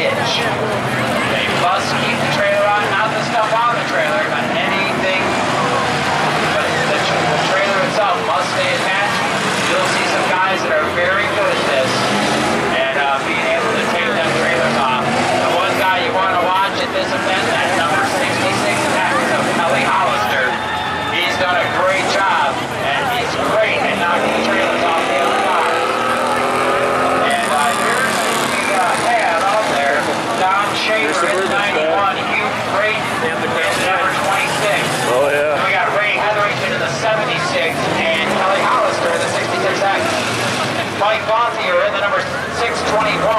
hitch. They must keep the trailer on, not the stuff on the trailer, but anything. But the, the trailer itself must stay attached. You'll see some guys that are very 21.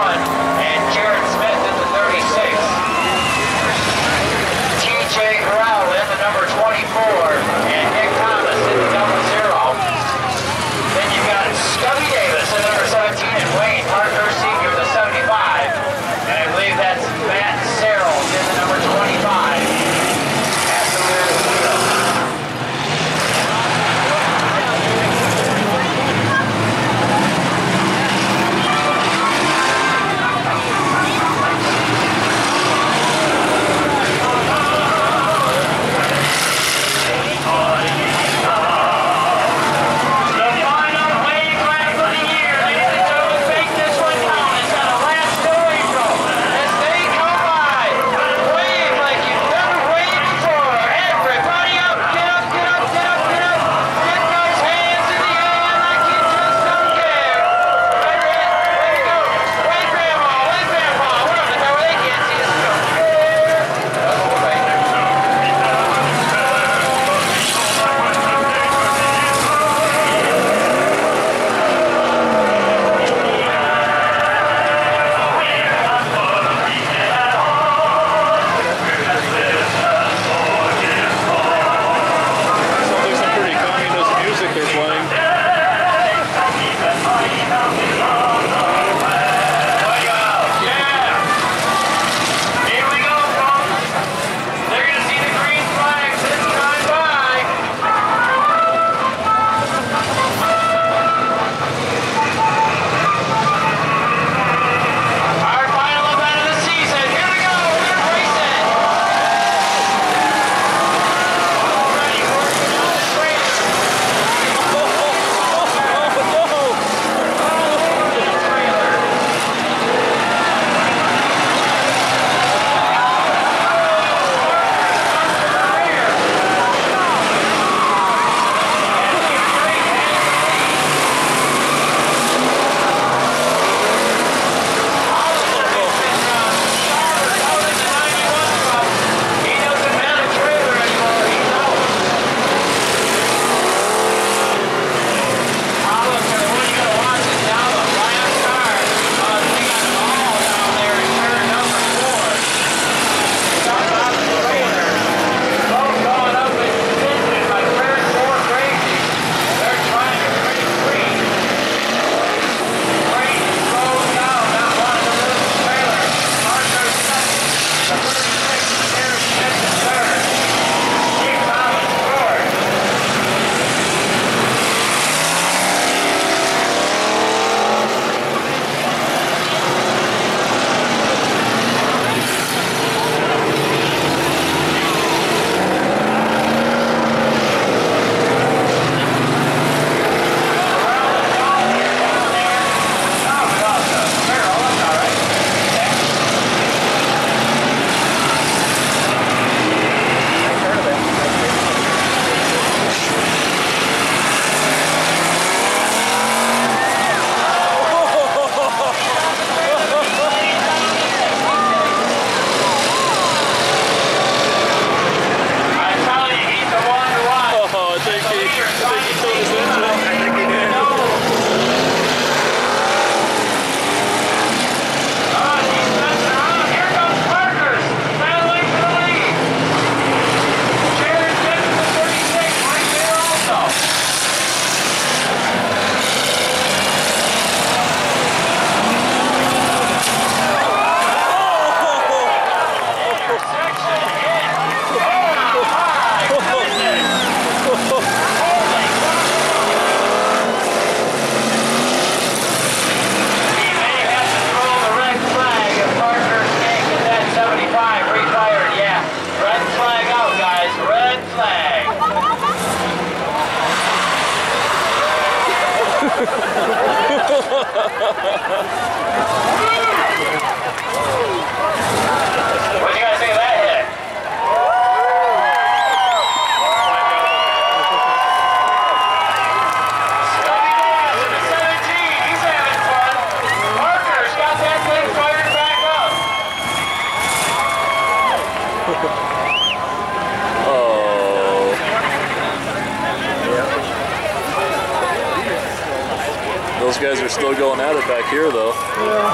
Still going at it back here, though. Yeah.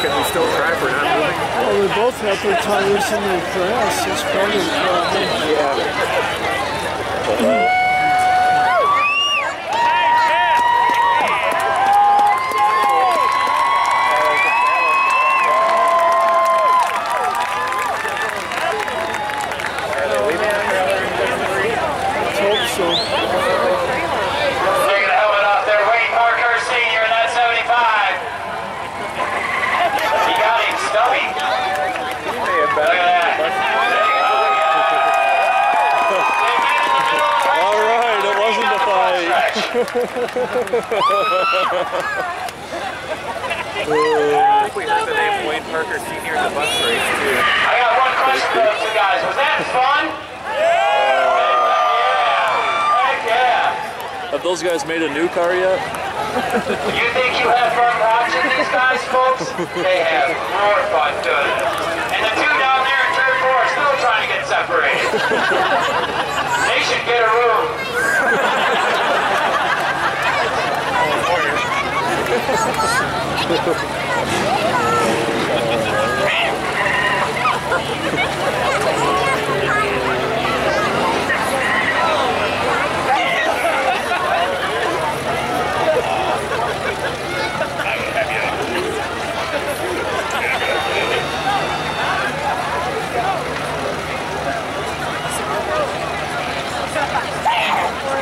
Can we still try for not moving? Well, they both have their tires in their grass. It's part of the problem. Let's hope so. Taking the helmet off there. Wayne Parker, senior in that 75. He got him stubby. Look at that. There you go. They met in the middle of the race. All right, it wasn't a fight. I think we heard the name Wayne Parker Sr. in the bus race too. I got one question for those two guys. Was that fun? Yeah. Heck yeah. Have those guys made a new car yet? You think you have fun watching these guys, folks? They have more fun doing it. And the two down there in turn four are still trying to get separated. they should get a room. Oh,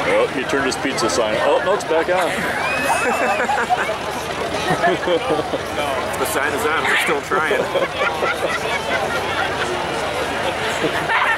Oh, he turned his pizza sign. Oh, no, it's back on. The sign is on. We're still trying.